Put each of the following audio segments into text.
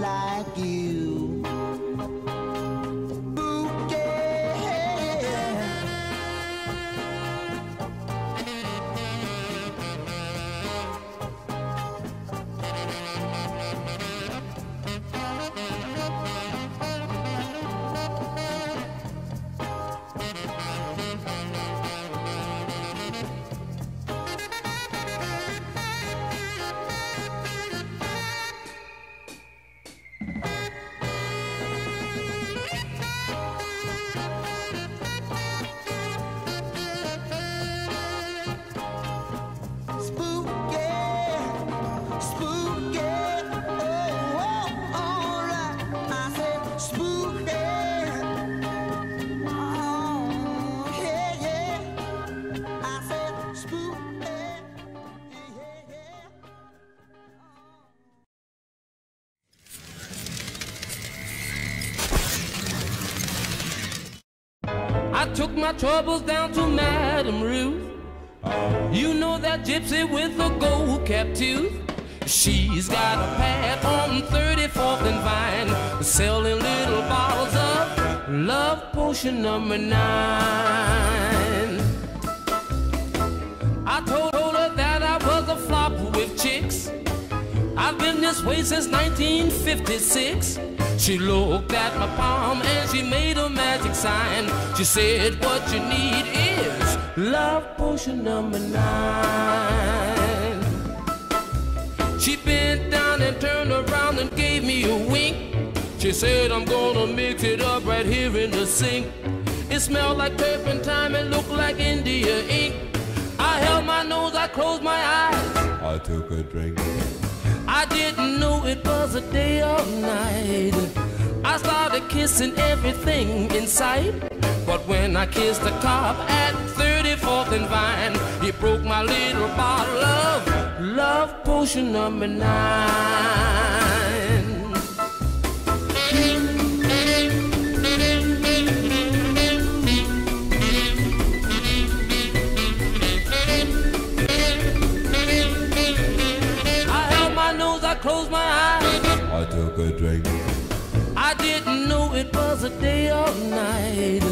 like you. I took my troubles down to Madame Ruth. You know that gypsy with the gold cap tooth. She's got a pad on 34th and Vine, selling little bottles of love potion number nine. I told her that I was a flop with chicks. I've been this way since 1956. She looked at my palm and she made a magic sign. She said, What you need is love potion number nine. She bent down and turned around and gave me a wink. She said, I'm gonna mix it up right here in the sink. It smelled like turpentine and looked like India ink. I held my nose, I closed my eyes. I took a drink. I didn't know it was a day or night. I started kissing everything in sight. But when I kissed the cop at 34th and Vine, he broke my little bottle of love potion number nine. A drink. I didn't know it was a day or night.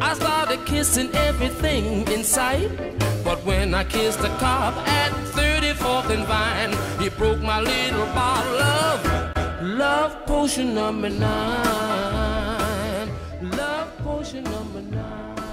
I started kissing everything in sight. But when I kissed the cop at 34th and Vine, he broke my little bottle of love potion number nine. Love potion number nine.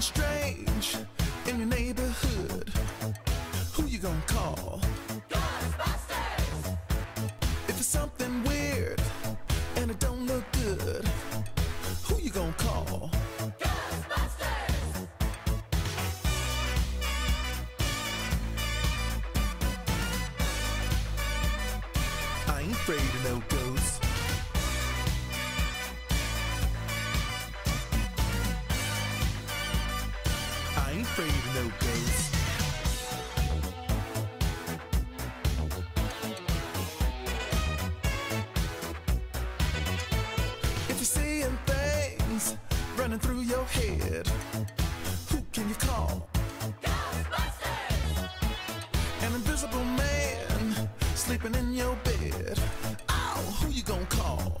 Something strange in your neighborhood, who you gonna call? Ghostbusters! If it's something weird and it don't look good, who you gonna call? Ghostbusters! I ain't afraid of no ghosts. Ghosts. If you're seeing things running through your head, who can you call? Ghostbusters! An invisible man sleeping in your bed. Oh, who you gonna call?